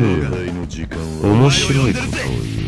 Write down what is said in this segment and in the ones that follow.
面白いことを言う。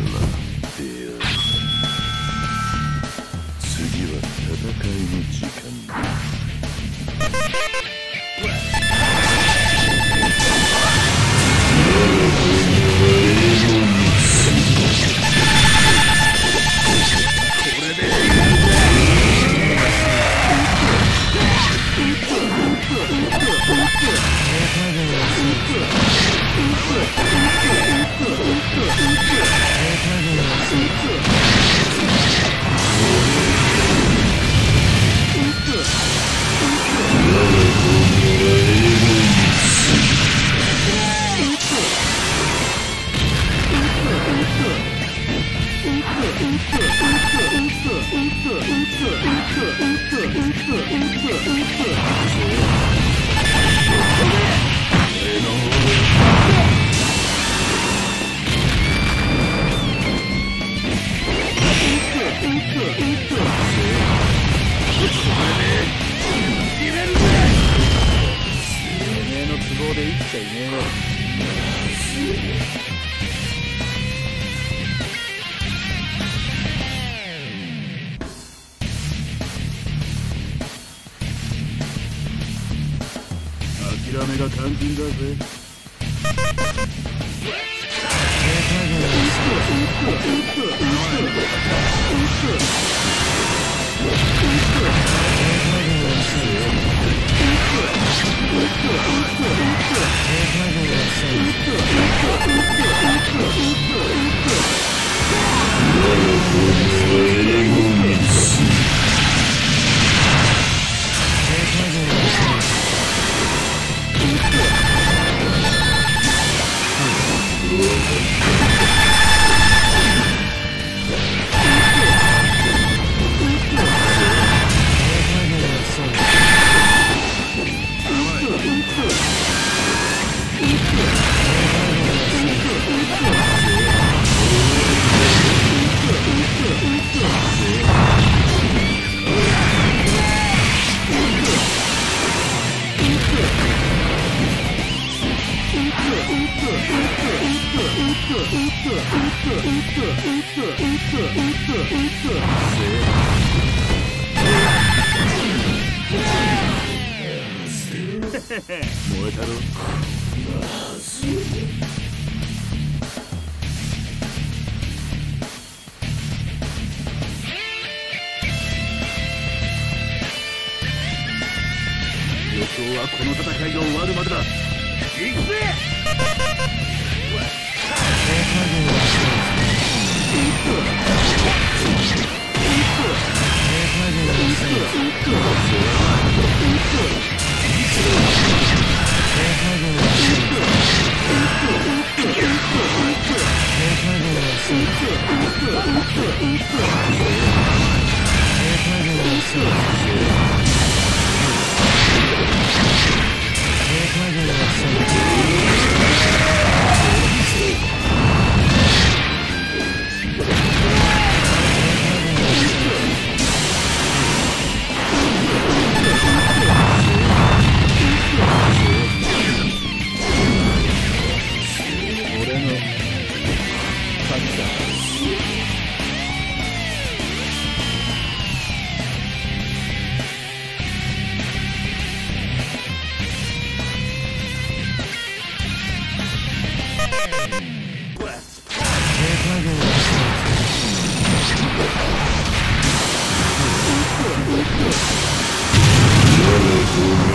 諦めが肝心だぜ。Let's go. 燃えたろ予想はこの戦いが終わるまでだ。行くぜ！燃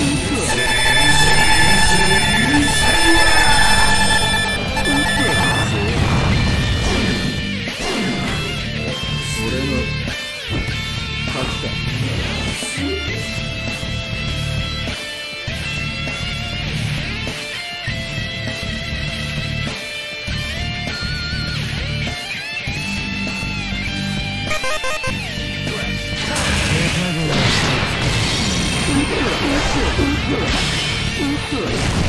一刻。Yeah.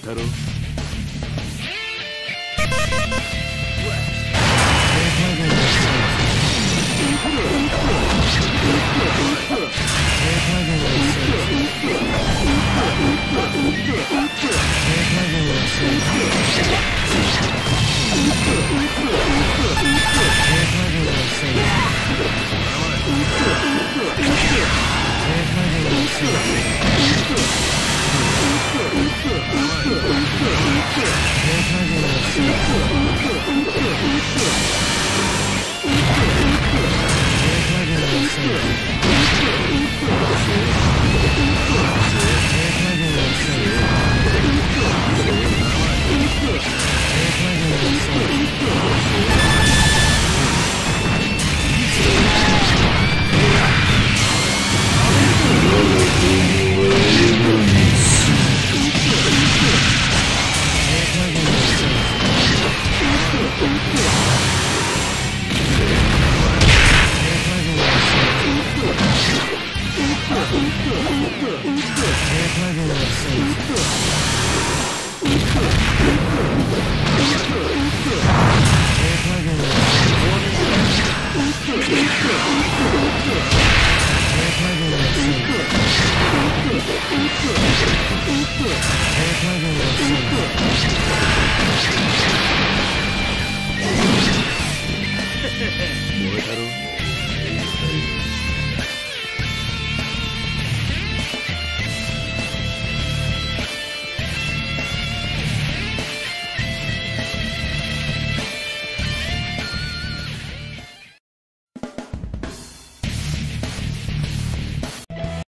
えた一寸